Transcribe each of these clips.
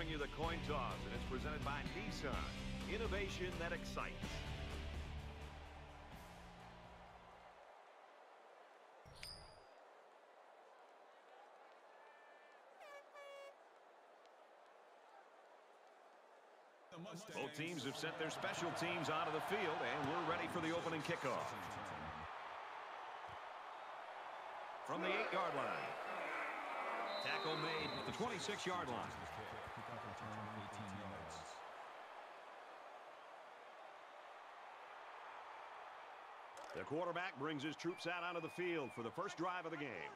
bring you the coin toss, and it's presented by Nissan. Innovation that excites. Both teams have sent their special teams onto the field, and we're ready for the opening kickoff. From the 8-yard line. Tackle made at the 26-yard line. The quarterback brings his troops out onto the field for the first drive of the game.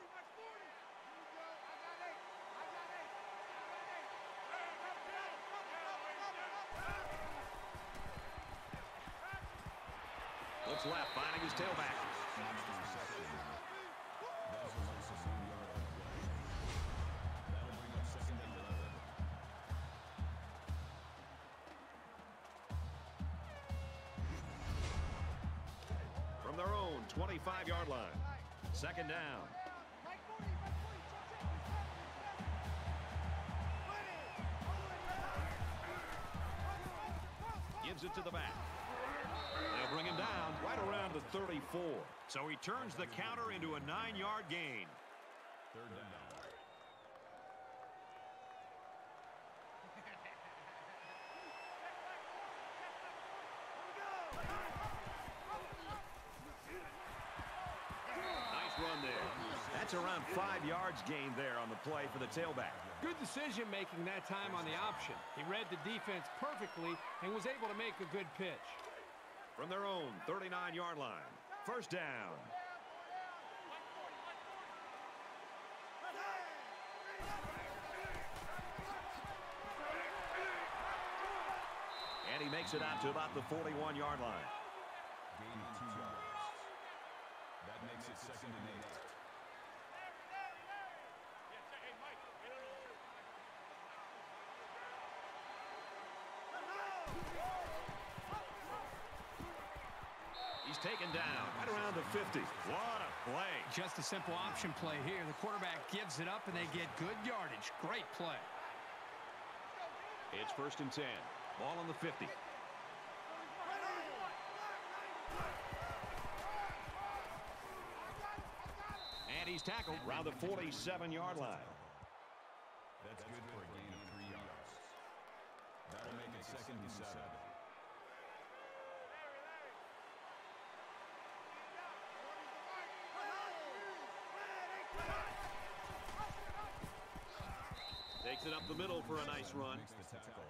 Looks left, finding his tailback. 25-yard line. Second down. Gives it to the back. They'll bring him down right around the 34. So he turns the counter into a nine-yard gain. Third down. Nice run there. That's around five yards gained there on the play for the tailback. Good decision making that time on the option. He read the defense perfectly and was able to make a good pitch. From their own 39-yard line. First down. And he makes it out to about the 41-yard line. Gain of two yards. That makes it second and eight. He's taken down right around the 50. What a play. Just a simple option play here. The quarterback gives it up and they get good yardage. Great play. It's first and 10. Ball on the 50. And he's tackled around the 47-yard line. That's good for a gain of three yards. That'll make it second and seven. Takes it up the middle for a nice run. Makes the tackle.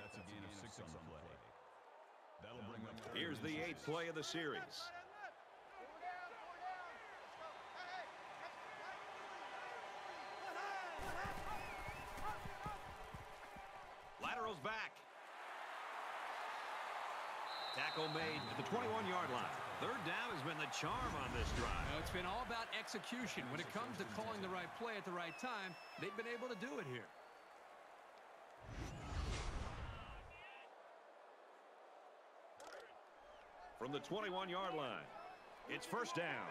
That's a gain of six on the play. That'll bring up Here's the eighth play of the series. Laterals back. Tackle made at the 21-yard line. Third down has been the charm on this drive. Now, it's been all about execution. When it comes to calling the right play at the right time, they've been able to do it here. From the 21-yard line, it's first down.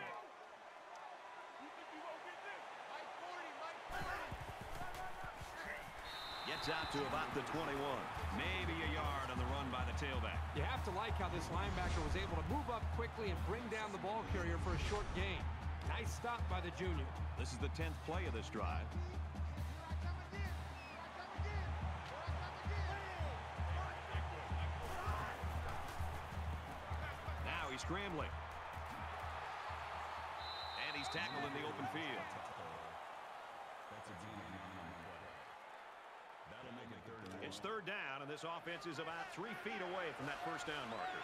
Gets out to about the 21. Maybe a yard on the run by the tailback. You have to like how this linebacker was able to move up quickly and bring down the ball carrier for a short gain. Nice stop by the junior. This is the 10th play of this drive. Scrambling. And he's tackled in the open field. That's a gain of nine on the play. That'll make it third and one. It's third down, and this offense is about three feet away from that first down marker.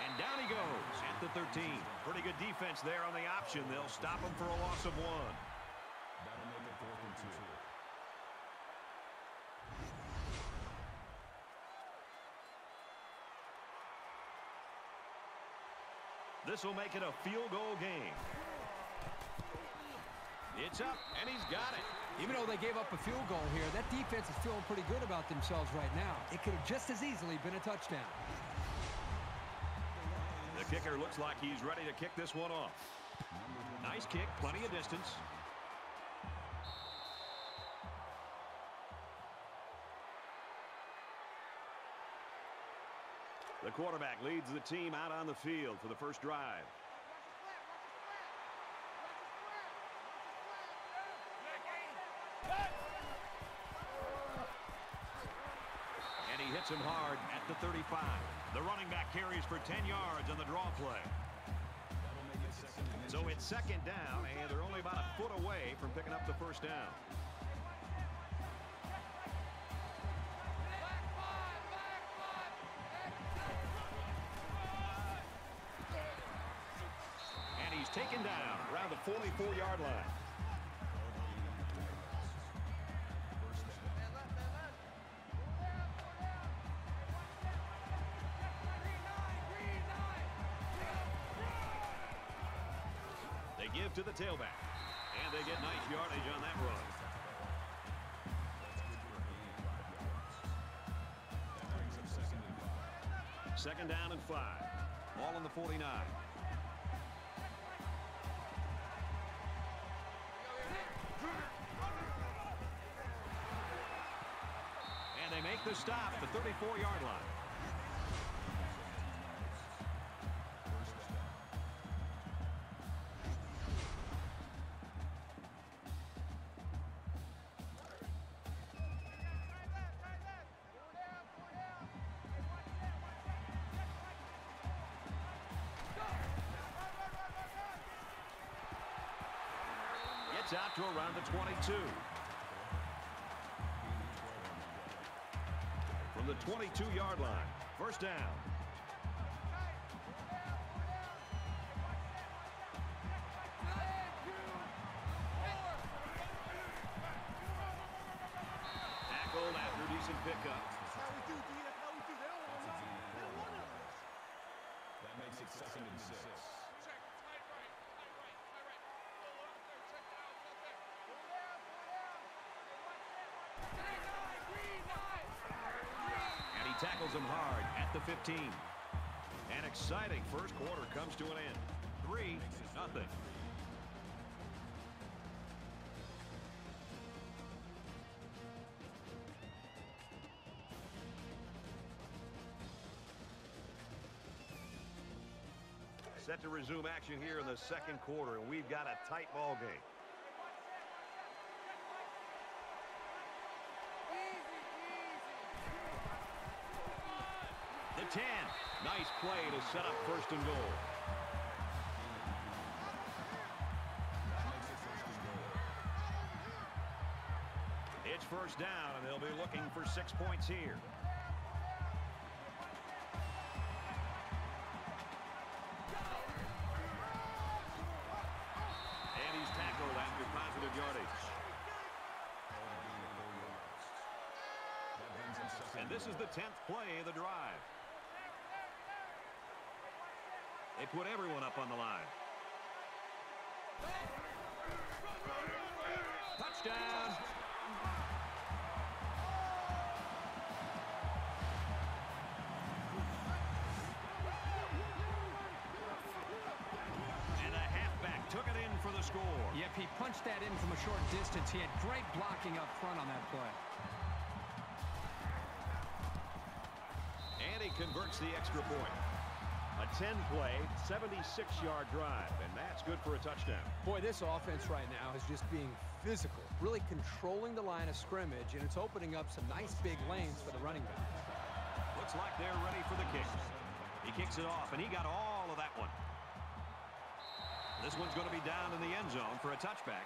And down he goes at the 13. Pretty good defense there on the option. They'll stop him for a loss of one. That'll make it fourth and two. This will make it a field goal game. It's up, and he's got it. Even though they gave up a field goal here, that defense is feeling pretty good about themselves right now. It could have just as easily been a touchdown. Kicker looks like he's ready to kick this one off. Nice kick, plenty of distance. The quarterback leads the team out on the field for the first drive. And he hits him hard at the 35. The running back carries for 10 yards on the draw play. So it's second down, and they're only about a foot away from picking up the first down. And he's taken down around the 44-yard line. They give to the tailback. And they get nice yardage on that run. Second down and five. Ball on the 49. And they make the stop at the 34-yard line. Around the 22. From the 22-yard line. First down. 15. An exciting first quarter comes to an end. Three, nothing. Set to resume action here in the second quarter, and we've got a tight ball game. The 10. Nice play to set up first and goal. It's first down, and they'll be looking for six points here. And he's tackled after positive yardage. And this is the 10th play of the drive. They put everyone up on the line. Touchdown. And the halfback took it in for the score. Yep, he punched that in from a short distance. He had great blocking up front on that play. And he converts the extra point. A 10-play, 76-yard drive, and that's good for a touchdown. Boy, this offense right now is just being physical, really controlling the line of scrimmage, and it's opening up some nice big lanes for the running back. Looks like they're ready for the kick. He kicks it off, and he got all of that one. This one's going to be down in the end zone for a touchback.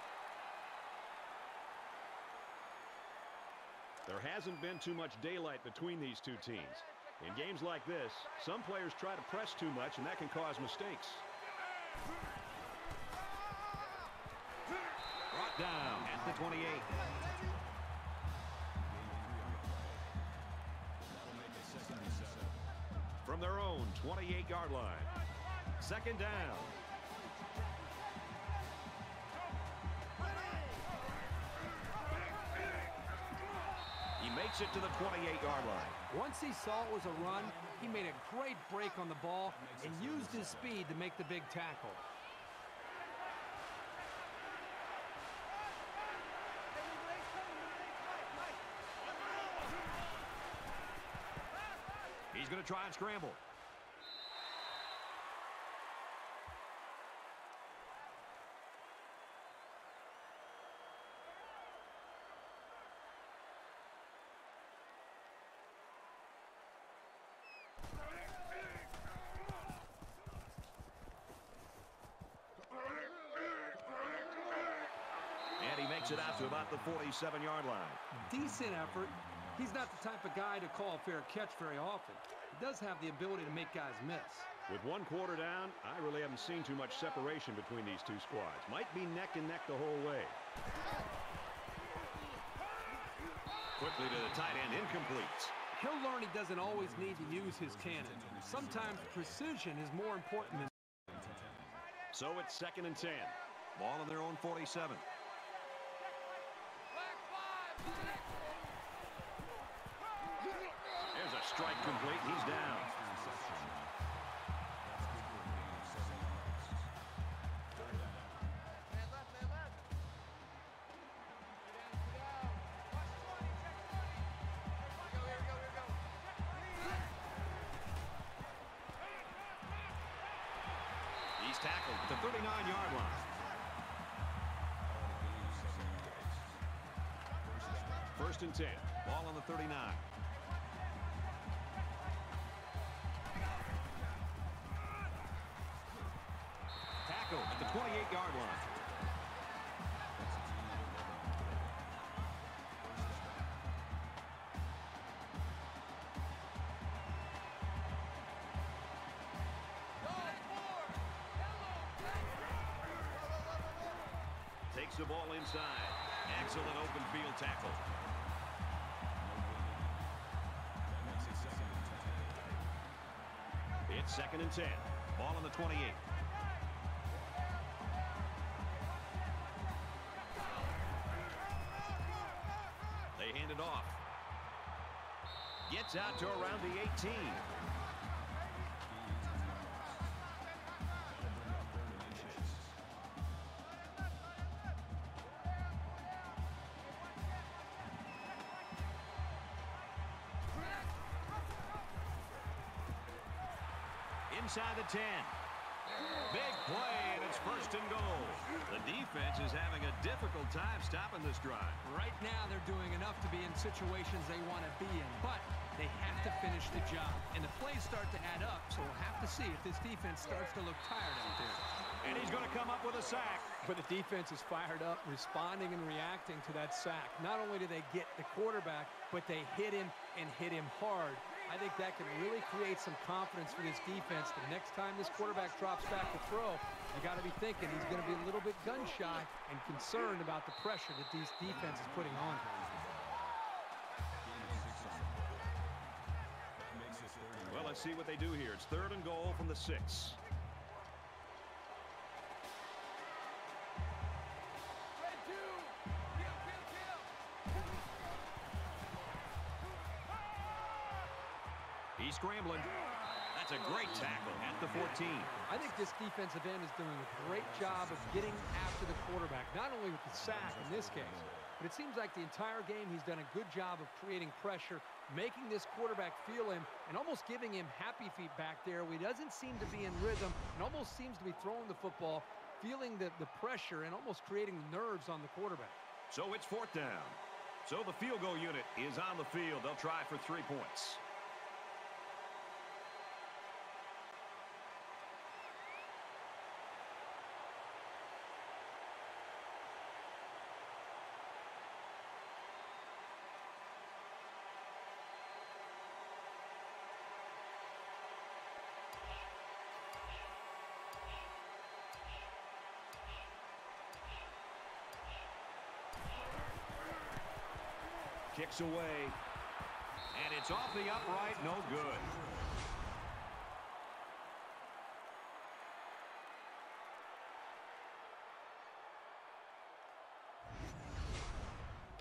There hasn't been too much daylight between these two teams. In games like this, some players try to press too much, and that can cause mistakes. Brought down at the 28. From their own 28-yard line. Second down. It to the 28-yard line. Once he saw it was a run, he made a great break on the ball and used his speed to make the big tackle. He's going to try and scramble. And he makes it out to about the 47-yard line. Decent effort. He's not the type of guy to call a fair catch very often. He does have the ability to make guys miss. With one quarter down, I really haven't seen too much separation between these two squads. Might be neck and neck the whole way. Quickly to the tight end, incomplete. He'll learn he doesn't always need to use his cannon. Sometimes precision is more important than... So it's second and 10. Ball on their own 47. There's He's down. He's tackled at the 39-yard line. First and 10. Ball on the 39. The ball inside. Excellent open field tackle. It's second and 10. Ball on the 28. They hand it off. Gets out to around the 18. Inside the 10. Big play, and it's first and goal. The defense is having a difficult time stopping this drive. Right now, they're doing enough to be in situations they want to be in, but they have to finish the job. And the plays start to add up, so we'll have to see if this defense starts to look tired out there. And he's going to come up with a sack. But the defense is fired up, responding and reacting to that sack. Not only do they get the quarterback, but they hit him and hit him hard. I think that can really create some confidence for this defense. The next time this quarterback drops back to throw, you got to be thinking he's going to be a little bit gun-shy and concerned about the pressure that these defense is putting on him. Well, let's see what they do here. It's third and goal from the six. A great tackle at the 14. I think this defensive end is doing a great job of getting after the quarterback, not only with the sack in this case, but it seems like the entire game he's done a good job of creating pressure, making this quarterback feel him, and almost giving him happy feet back there he doesn't seem to be in rhythm and almost seems to be throwing the football, feeling the, the pressure and almost creating nerves on the quarterback. So it's fourth down. So the field goal unit is on the field. They'll try for three points. Kicks away. And it's off the upright. No good.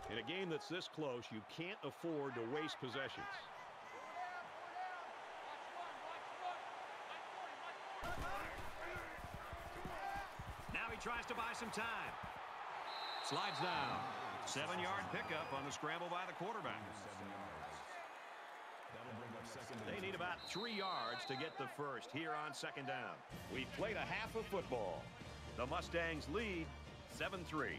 In a game that's this close, you can't afford to waste possessions. Now he tries to buy some time. Slides down. Seven-yard pickup on the scramble by the quarterback. They need about three yards to get the first here on second down. We've played a half of football. The Mustangs lead 7-3.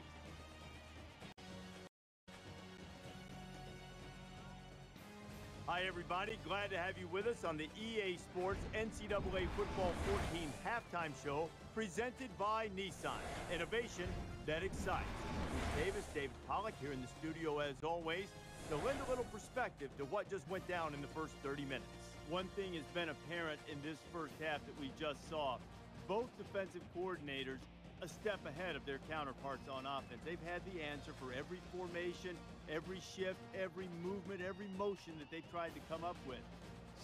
Hi, everybody. Glad to have you with us on the EA Sports NCAA Football 14 halftime show presented by Nissan. Innovation that excites. Davis, David Pollack here in the studio as always to lend a little perspective to what just went down in the first 30 minutes. One thing has been apparent in this first half that we just saw. Both defensive coordinators a step ahead of their counterparts on offense. They've had the answer for every formation, every shift, every movement, every motion that they tried to come up with.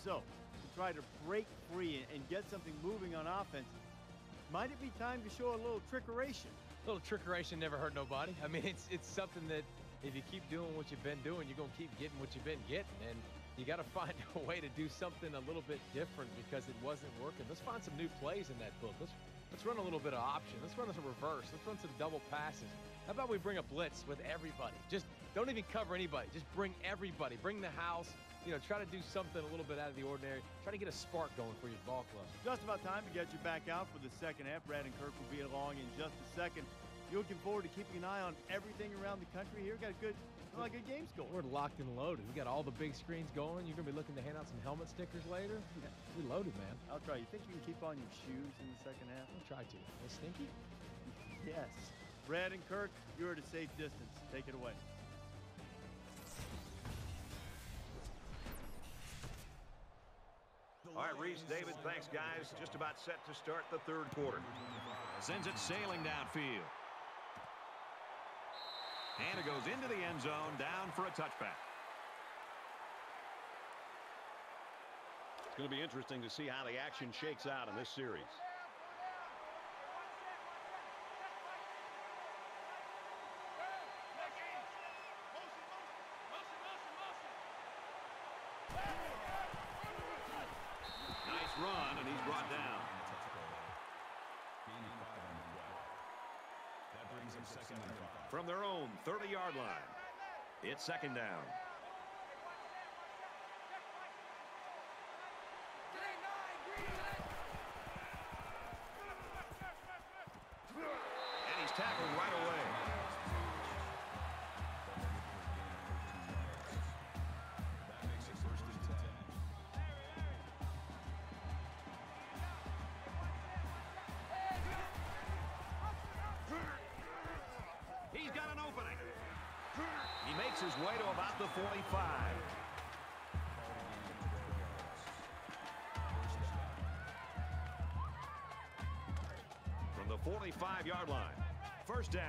So, to try to break free and get something moving on offense, might it be time to show a little trickeration? Little trickeration never hurt nobody. I mean, it's it's something that if you keep doing what you've been doing, you're to keep getting what you've been getting. And you got to find a way to do something a little bit different because it wasn't working. Let's find some new plays in that book. Let's Let's run a little bit of option. Let's run some reverse. Let's run some double passes. How about we bring a blitz with everybody? Just don't even cover anybody. Just bring everybody. Bring the house. You know, try to do something a little bit out of the ordinary. Try to get a spark going for your ball club. Just about time to get you back out for the second half. Brad and Kirk will be along in just a second. You're looking forward to keeping an eye on everything around the country here. Got a good, a lot of good games going. We're locked and loaded. We got all the big screens going. You're gonna be looking to hand out some helmet stickers later. We're loaded, man. I'll try. You think you can keep on your shoes in the second half? I'll try to. Stinky? Yes. Brad and Kirk, you're at a safe distance. Take it away. All right, Rece, David, thanks, guys. Just about set to start the third quarter. Sends it sailing downfield. And it goes into the end zone, down for a touchback. It's going to be interesting to see how the action shakes out in this series. Nice run, and he's brought down. From their own 30-yard line, it's second down. His way to about the 45. From the 45-yard line, first down.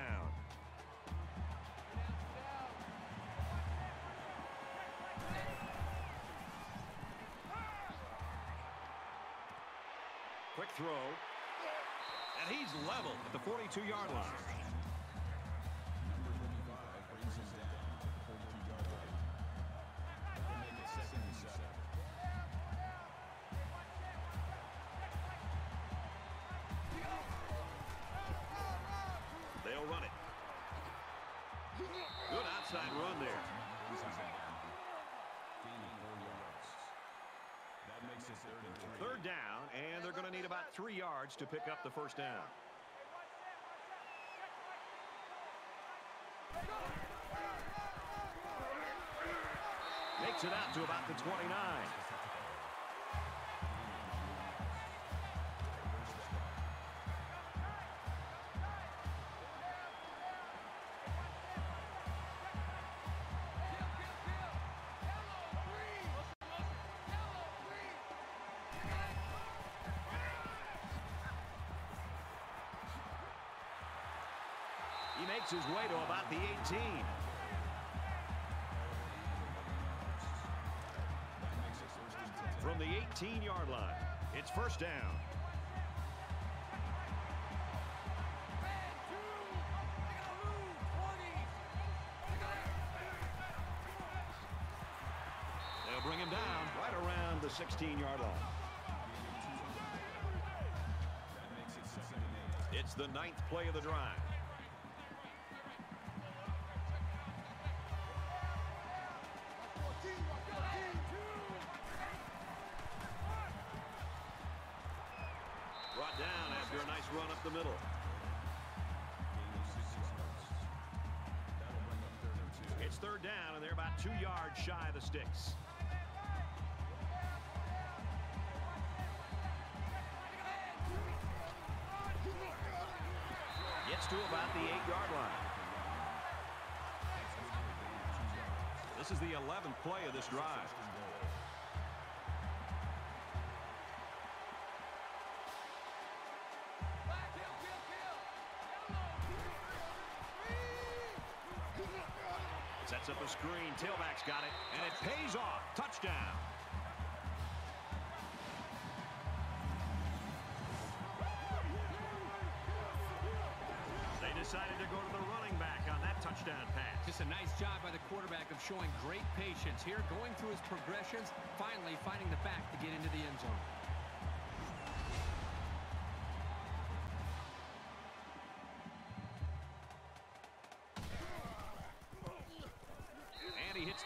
Quick throw. And he's level at the 42-yard line. Outside run there. Third down, and they're going to need about three yards to pick up the first down. Makes it out to about the 29. his way to about the 18. From the 18-yard line, it's first down. They'll bring him down right around the 16-yard line. It's the ninth play of the drive. Shy of the sticks. Gets to about the eight-yard line. This is the 11th play of this drive. Tailback's got it, and it pays off. Touchdown. They decided to go to the running back on that touchdown pass. Just a nice job by the quarterback of showing great patience here, going through his progressions, finally finding the back to get into the end zone.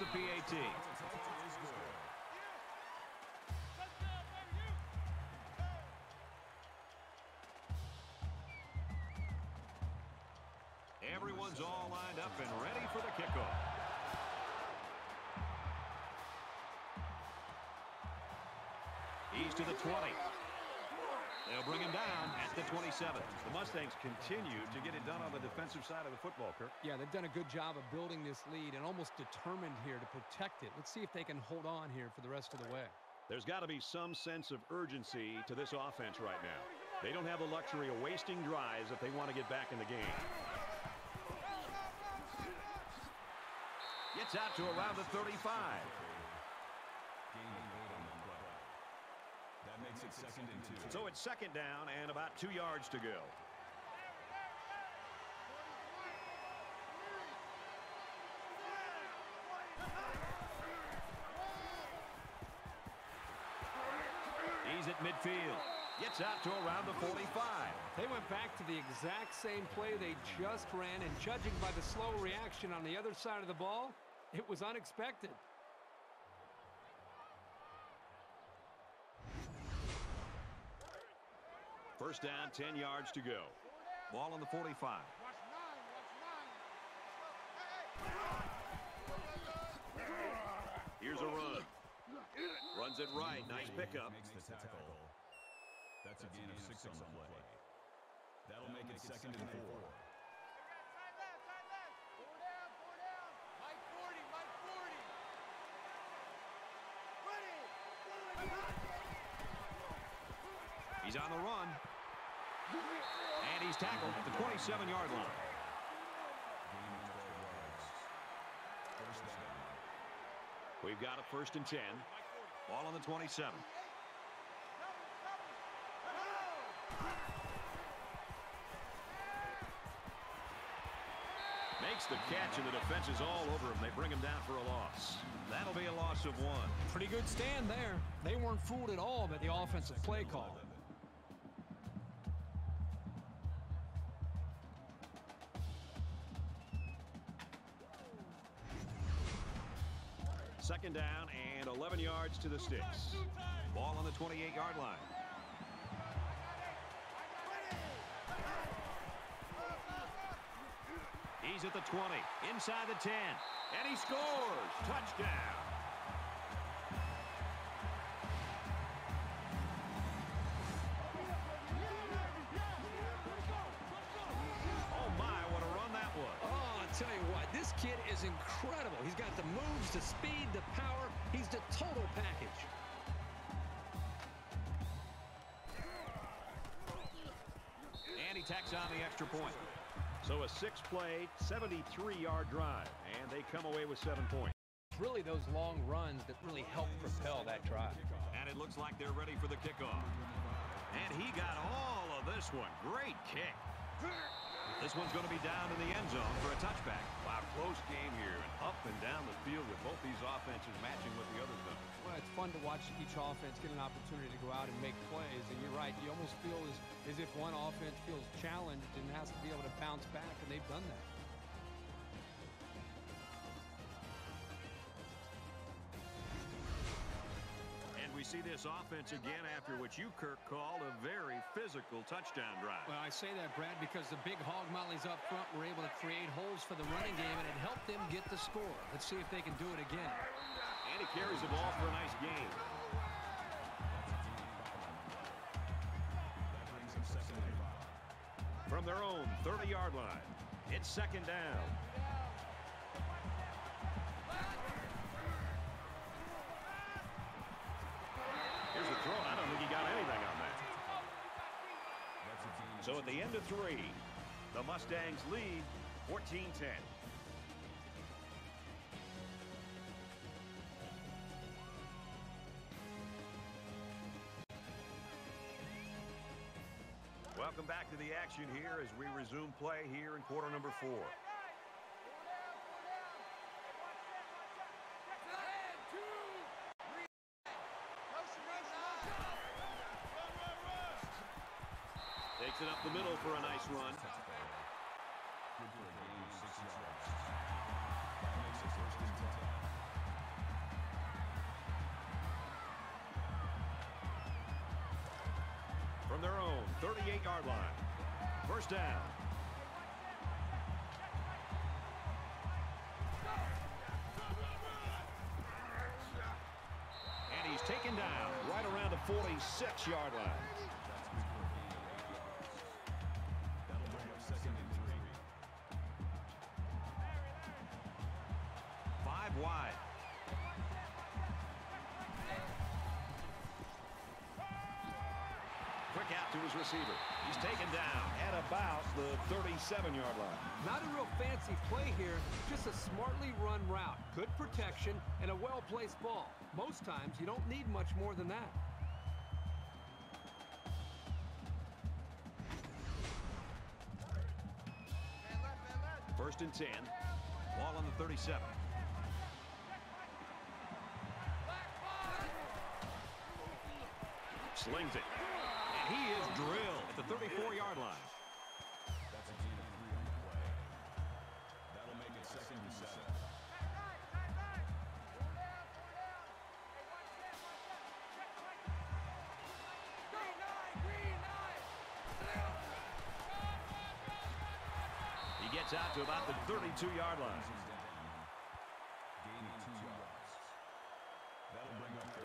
The PAT. Everyone's all lined up and ready for the kickoff. He's to the 20. They'll bring him down at the 27. The Mustangs continue to get it done on the defensive side of the football, Kirk. Yeah, they've done a good job of building this lead and almost determined here to protect it. Let's see if they can hold on here for the rest of the way. There's got to be some sense of urgency to this offense right now. They don't have the luxury of wasting drives if they want to get back in the game. Gets out to around the 35. That makes it second and two. So it's second down and about two yards to go. He's at midfield. Gets out to around the 45. They went back to the exact same play they just ran, and judging by the slow reaction on the other side of the ball, it was unexpected. First down, 10 yards to go. Ball on the 45. Here's a run. Runs it right. Nice pickup. Makes the tackle. That's a gain of six on the play. That'll make it second and four. He's on the run. And he's tackled at the 27-yard line. Gain of 12 yards. First down. We've got a first and 10. Ball on the 27. Makes the catch, and the defense is all over him. They bring him down for a loss. That'll be a loss of one. Pretty good stand there. They weren't fooled at all by the offensive play call. Second down and 11 yards to the sticks. Ball on the 28-yard line. He's at the 20, inside the 10, and he scores. Touchdown. 73-yard drive, and they come away with seven points. It's really those long runs that really help propel that drive. And it looks like they're ready for the kickoff. And he got all of this one. Great kick. This one's going to be down in the end zone for a touchback. Wow, close game here. And up and down the field with both these offenses matching what the others done. Well, it's fun to watch each offense get an opportunity to go out and make plays. And you're right, you almost feel as, as if one offense feels challenged and has to be able to bounce back, and they've done that. We see this offense again after what you, Kirk, called a very physical touchdown drive. Well, I say that, Brad, because the big hog mollies up front were able to create holes for the running game, and it helped them get the score. Let's see if they can do it again. And he carries the ball for a nice gain. From their own 30-yard line, it's second down. A throw. I don't think he got anything on that. So at the end of three, the Mustangs lead 14-10. Welcome back to the action here as we resume play here in quarter number four. The middle for a nice run. From their own 38-yard line. First down. And he's taken down right around the 46-yard line. Just a smartly run route. Good protection and a well-placed ball. Most times, you don't need much more than that. First and 10. Ball on the 37. Slings it. And he is drilled at the 34-yard line. 32-yard line.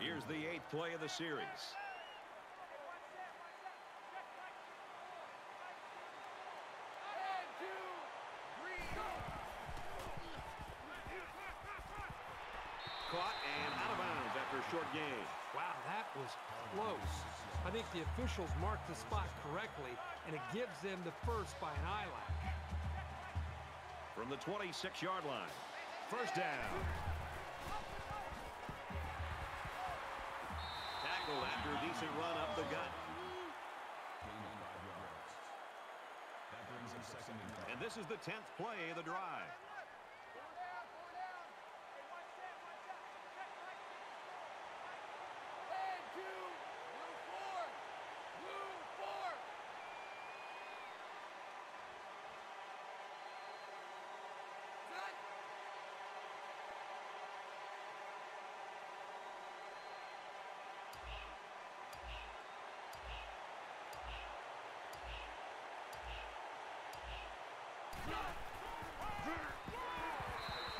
Here's the eighth play of the series. Caught and out of bounds after a short game. Wow, that was close. I think the officials marked the spot correctly, and it gives them the first by an eyelash. From the 26-yard line. First down. Tackled after a decent run up the gut. gain of five yards. That brings him second and ten. And this is the 10th play of the drive.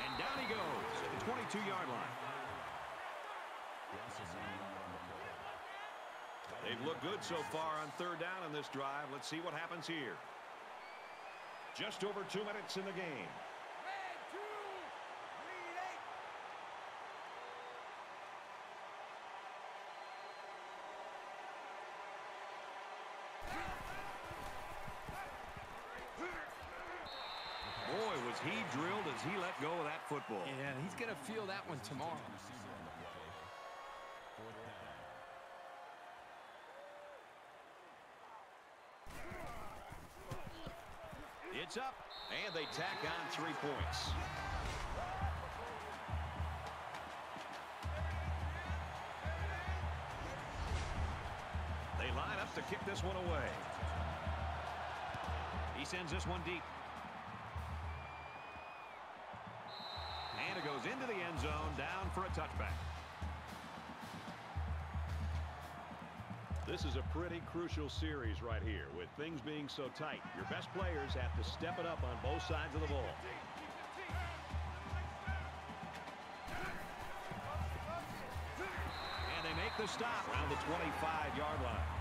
And down he goes at the 22-yard line. They've looked good so far on third down in this drive. Let's see what happens here. Just over two minutes in the game. fastball. Yeah, he's going to feel that one tomorrow. It's up, and they tack on three points. They line up to kick this one away. He sends this one deep. It goes into the end zone, down for a touchback. This is a pretty crucial series right here. With things being so tight, your best players have to step it up on both sides of the ball. And they make the stop around the 25-yard line.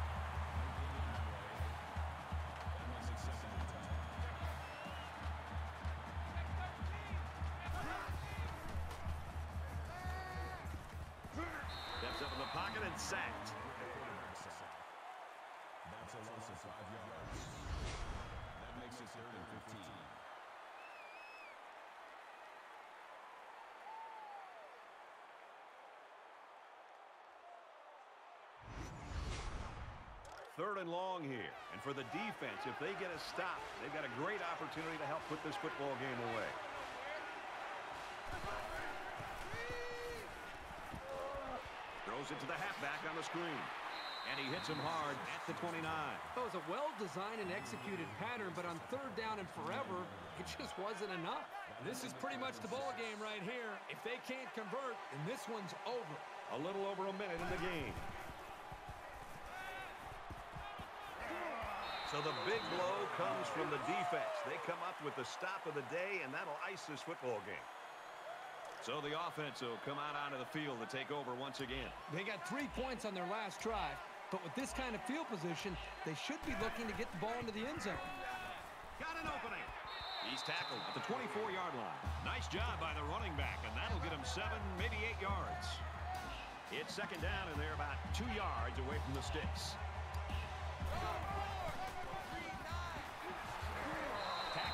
Third and long here. And for the defense, if they get a stop, they've got a great opportunity to help put this football game away. Throws it to the halfback on the screen. And he hits him hard at the 29. That was a well-designed and executed pattern, but on third down and forever, it just wasn't enough. This is pretty much the ball game right here. If they can't convert, then this one's over. A little over a minute in the game. So the big blow comes from the defense. They come up with the stop of the day, and that'll ice this football game. So the offense will come out onto the field to take over once again. They got three points on their last drive, but with this kind of field position, they should be looking to get the ball into the end zone. Got an opening. He's tackled at the 24-yard line. Nice job by the running back, and that'll get him seven, maybe eight yards. It's second down, and they're about two yards away from the sticks.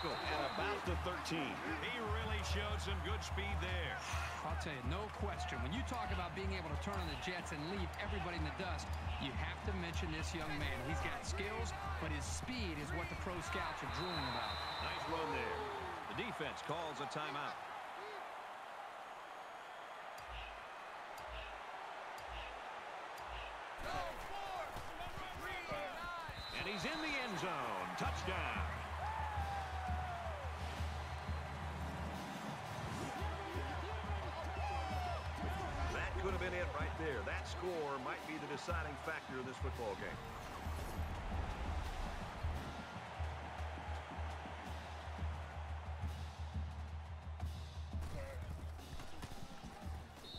Tackle at about the 13. He really showed some good speed there. I'll tell you, no question. When you talk about being able to turn on the Jets and leave everybody in the dust, you have to mention this young man. He's got skills, but his speed is what the pro scouts are drooling about. Nice run there. The defense calls a timeout. There. That score might be the deciding factor in this football game.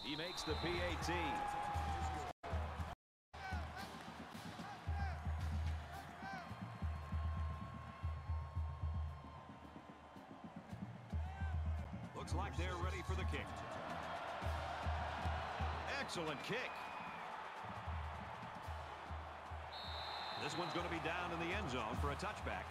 He makes the PAT. Looks like they're ready for the kick. Excellent kick. This one's going to be down in the end zone for a touchback.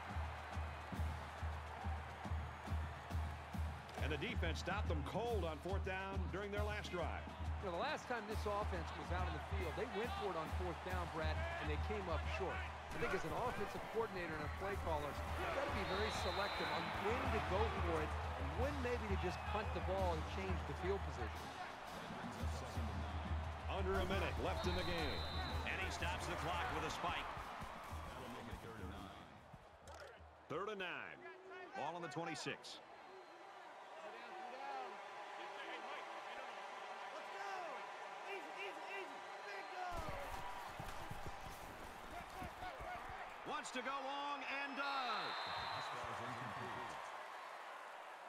And the defense stopped them cold on fourth down during their last drive. You know, the last time this offense was out in the field, they went for it on fourth down, Brad, and they came up short. I think as an offensive coordinator and a play caller, you've got to be very selective on when to go for it and when maybe to just punt the ball and change the field position. Under a minute left in the game. And he stops the clock with a spike. That'll make it third and nine. Third and nine. Ball on the 26. Wants to go long and does. Pass was incomplete.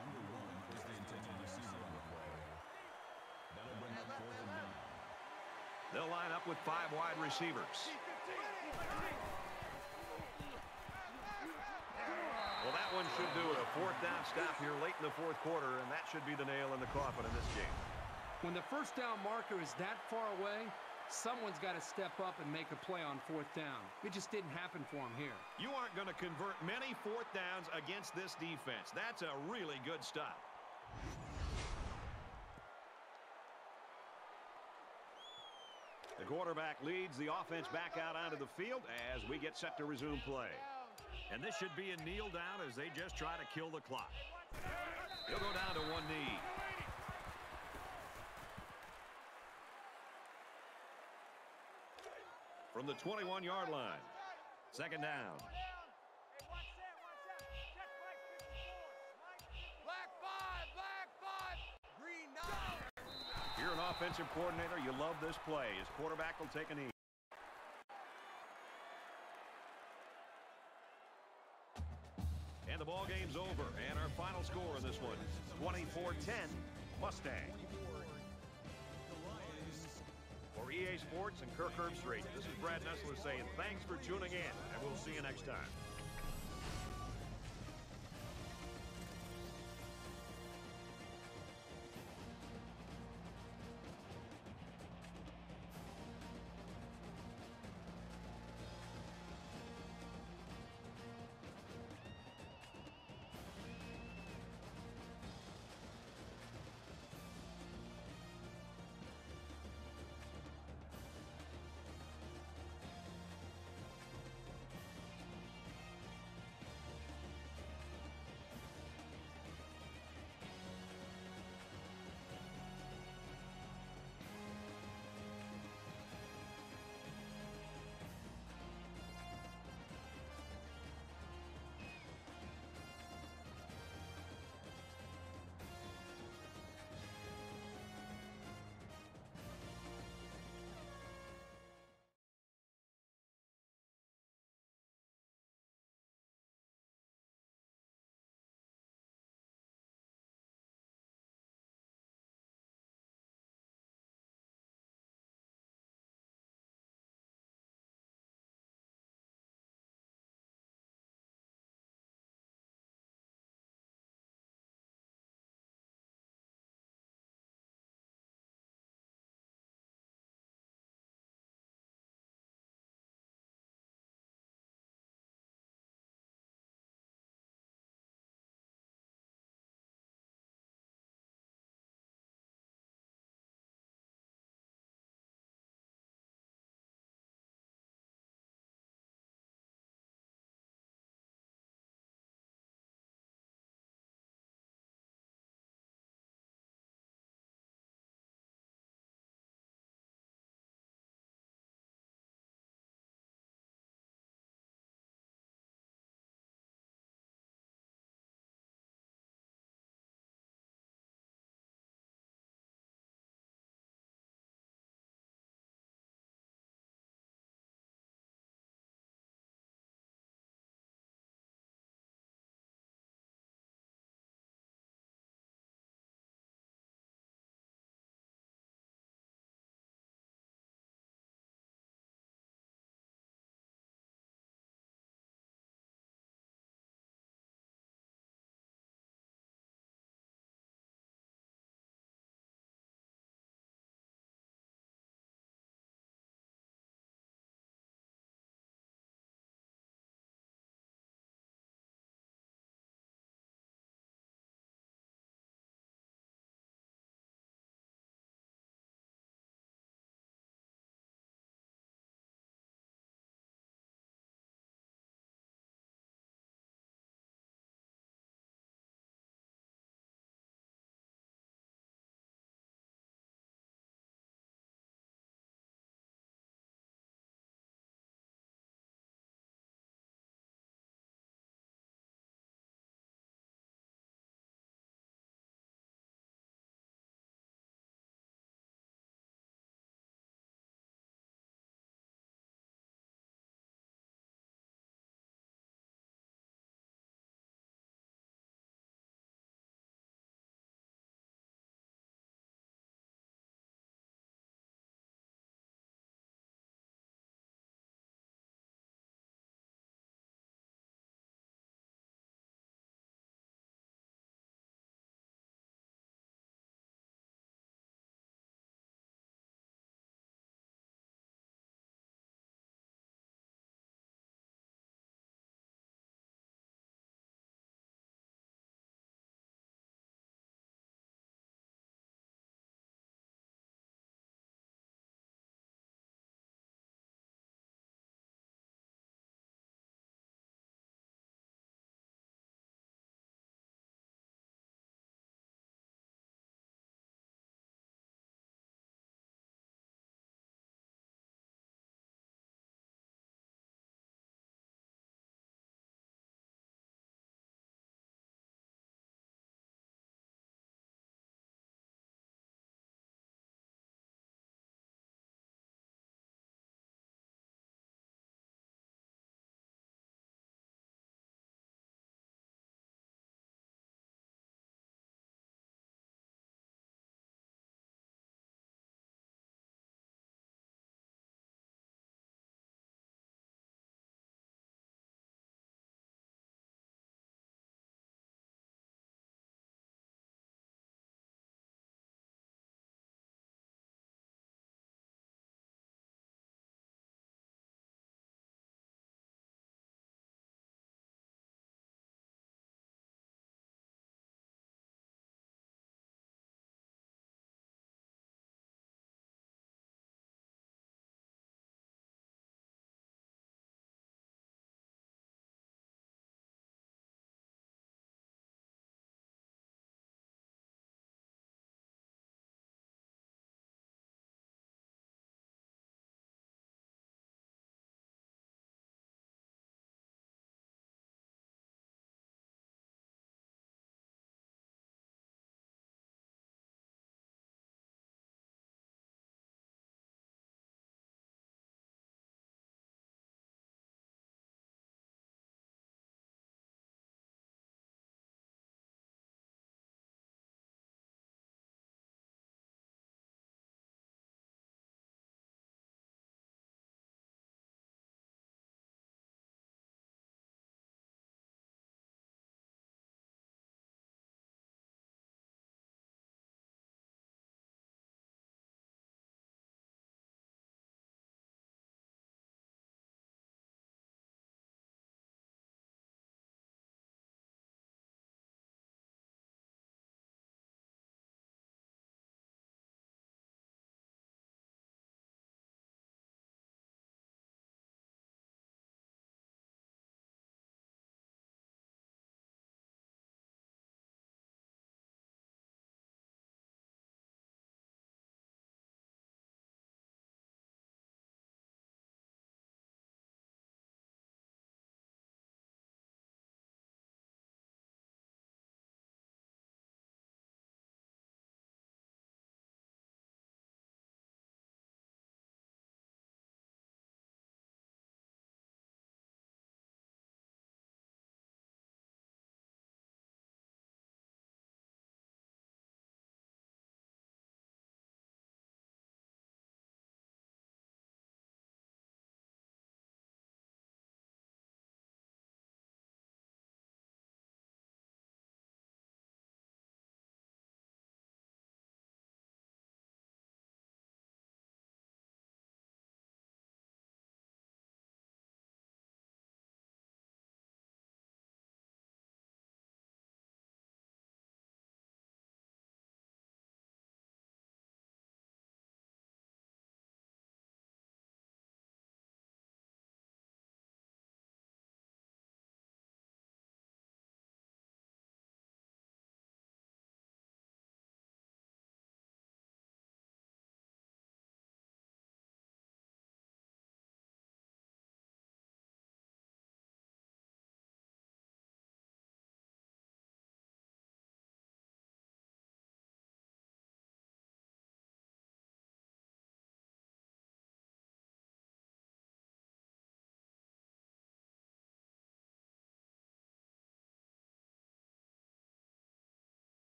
Number one is the intended receiver on the play. That'll bring up fourth and nine. They'll line up with five wide receivers. Well, that one should do it. A fourth down stop here late in the fourth quarter, and that should be the nail in the coffin in this game. When the first down marker is that far away, someone's got to step up and make a play on fourth down. It just didn't happen for him here. You aren't going to convert many fourth downs against this defense. That's a really good stop. Quarterback leads the offense back out onto the field as we get set to resume play. And this should be a kneel down as they just try to kill the clock. He'll go down to one knee. From the 21-yard line, Second down. Offensive coordinator, you love this play. His quarterback will take a knee. And the ball game's over. And our final score in this one, 24-10, Mustang. For EA Sports and Kirk Herbstreit, this is Brad Nessler saying thanks for tuning in, and we'll see you next time.